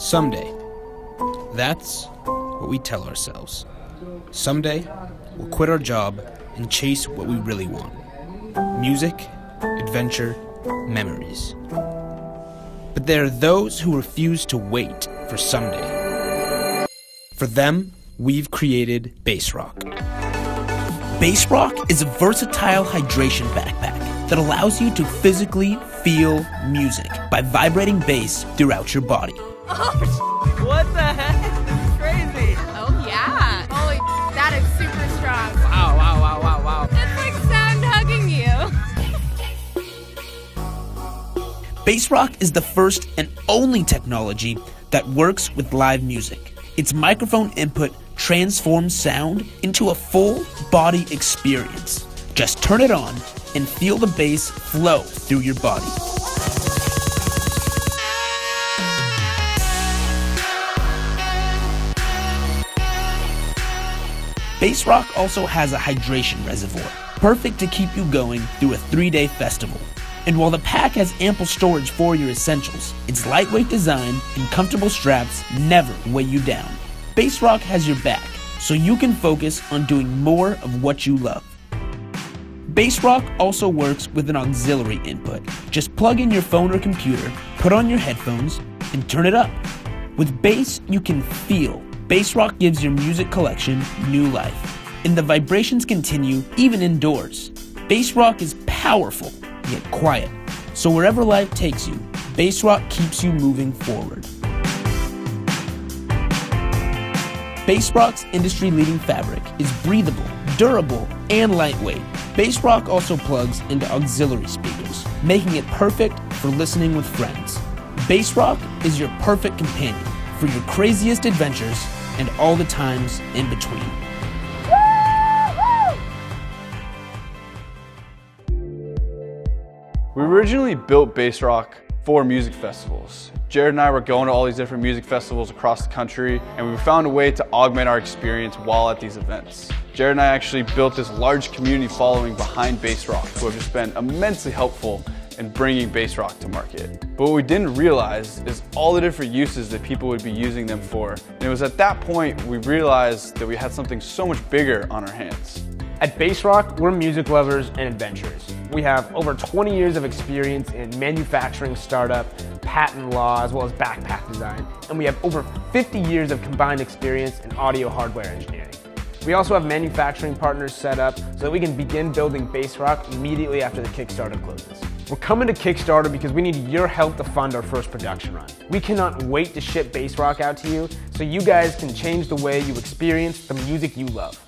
Someday. That's what we tell ourselves. Someday, we'll quit our job and chase what we really want music, adventure, memories. But there are those who refuse to wait for someday. For them, we've created Baserock. Bass Rock is a versatile hydration backpack that allows you to physically feel music by vibrating bass throughout your body. Oh, what the heck? Crazy. Oh, yeah. Holy, that is super strong. Wow, wow, wow, wow, wow. It's like sound hugging you. Baserock is the first and only technology that works with live music. Its microphone input transforms sound into a full body experience. Just turn it on and feel the bass flow through your body. Baserock also has a hydration reservoir, perfect to keep you going through a three day festival. And while the pack has ample storage for your essentials, its lightweight design and comfortable straps never weigh you down. Baserock has your back, so you can focus on doing more of what you love. Baserock also works with an auxiliary input. Just plug in your phone or computer, put on your headphones, and turn it up. With bass, you can feel. Baserock gives your music collection new life. And the vibrations continue even indoors. Baserock is powerful, yet quiet. So wherever life takes you, Baserock keeps you moving forward. Baserock's industry leading fabric is breathable, durable, and lightweight. Baserock also plugs into auxiliary speakers, making it perfect for listening with friends. Baserock is your perfect companion for your craziest adventures and all the times in between. We originally built Baserock for music festivals. Jared and I were going to all these different music festivals across the country and we found a way to augment our experience while at these events. Jared and I actually built this large community following behind Baserock who have just been immensely helpful in bringing Baserock to market. But what we didn't realize is all the different uses that people would be using them for. And it was at that point we realized that we had something so much bigger on our hands. At Baserock, we're music lovers and adventurers. We have over 20 years of experience in manufacturing startup, patent law, as well as backpack design, and we have over 50 years of combined experience in audio hardware engineering. We also have manufacturing partners set up so that we can begin building Baserock immediately after the Kickstarter closes. We're coming to Kickstarter because we need your help to fund our first production run. We cannot wait to ship Baserock out to you so you guys can change the way you experience the music you love.